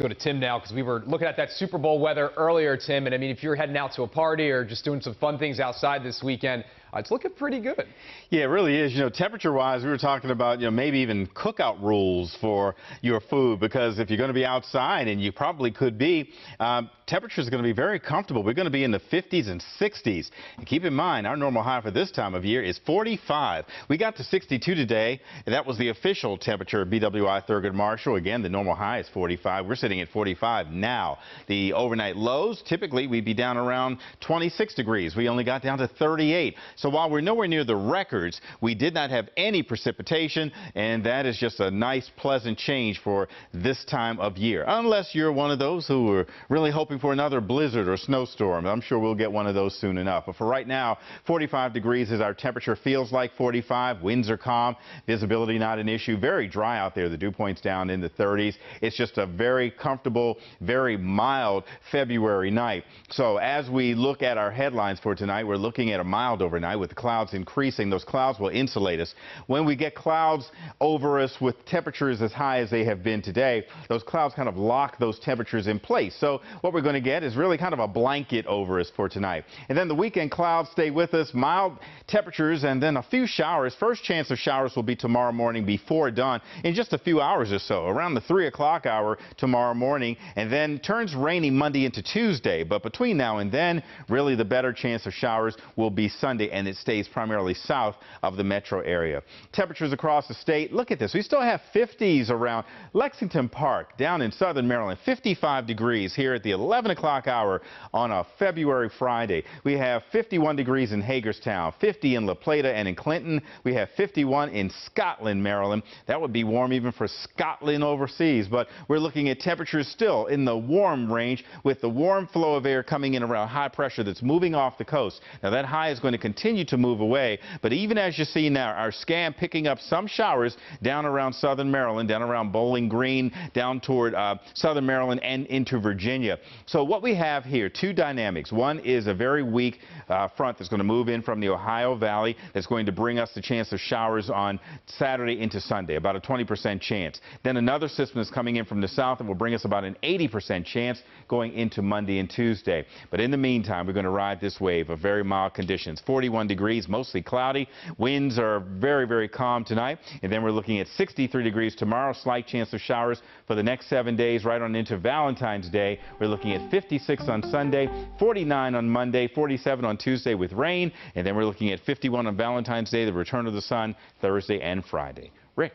go to Tim now because we were looking at that Super Bowl weather earlier, Tim. And I mean, if you're heading out to a party or just doing some fun things outside this weekend, uh, it's looking pretty good. Yeah, it really is. You know, temperature-wise, we were talking about, you know, maybe even cookout rules for your food because if you're going to be outside, and you probably could be, um, temperature is going to be very comfortable. We're going to be in the 50s and 60s. And keep in mind, our normal high for this time of year is 45. We got to 62 today, and that was the official temperature of BWI Thurgood Marshall. Again, the normal high is 45. We're sitting at 45 now. The overnight lows, typically we'd be down around 26 degrees. We only got down to 38. So while we're nowhere near the records, we did not have any precipitation, and that is just a nice, pleasant change for this time of year. Unless you're one of those who are really hoping for another blizzard or snowstorm. I'm sure we'll get one of those soon enough. But for right now, 45 degrees is our temperature. Feels like 45. Winds are calm. Visibility not an issue. Very dry out there. The dew point's down in the 30s. It's just a very comfortable, very mild February night. So as we look at our headlines for tonight, we're looking at a mild overnight with the clouds increasing. Those clouds will insulate us. When we get clouds over us with temperatures as high as they have been today, those clouds kind of lock those temperatures in place. So what we're going to get is really kind of a blanket over us for tonight. And then the weekend clouds stay with us, mild temperatures, and then a few showers. First chance of showers will be tomorrow morning before dawn in just a few hours or so, around the 3 o'clock hour tomorrow morning, and then turns rainy Monday into Tuesday. But between now and then, really the better chance of showers will be Sunday and it stays primarily south of the metro area. Temperatures across the state, look at this. We still have 50s around Lexington Park down in southern Maryland, 55 degrees here at the 11 o'clock hour on a February Friday. We have 51 degrees in Hagerstown, 50 in La Plata and in Clinton. We have 51 in Scotland, Maryland. That would be warm even for Scotland overseas, but we're looking at temperatures still in the warm range with the warm flow of air coming in around high pressure that's moving off the coast. Now that high is going to continue to move away. But even as you see now, our scan picking up some showers down around southern Maryland, down around Bowling Green, down toward uh, southern Maryland and into Virginia. So what we have here, two dynamics. One is a very weak uh, front that's going to move in from the Ohio Valley that's going to bring us the chance of showers on Saturday into Sunday, about a 20% chance. Then another system is coming in from the south that will bring us about an 80% chance going into Monday and Tuesday. But in the meantime, we're going to ride this wave of very mild conditions. 41 degrees, mostly cloudy. Winds are very, very calm tonight. And then we're looking at 63 degrees tomorrow. Slight chance of showers for the next seven days, right on into Valentine's Day. We're looking at 56 on Sunday, 49 on Monday, 47 on Tuesday with rain. And then we're looking at 51 on Valentine's Day, the return of the sun, Thursday and Friday. Rick.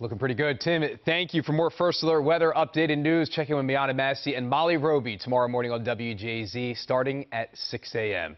Looking pretty good. Tim, thank you for more First Alert weather updated news. Check in with Miana Massey and Molly Roby tomorrow morning on WJZ starting at 6 a.m.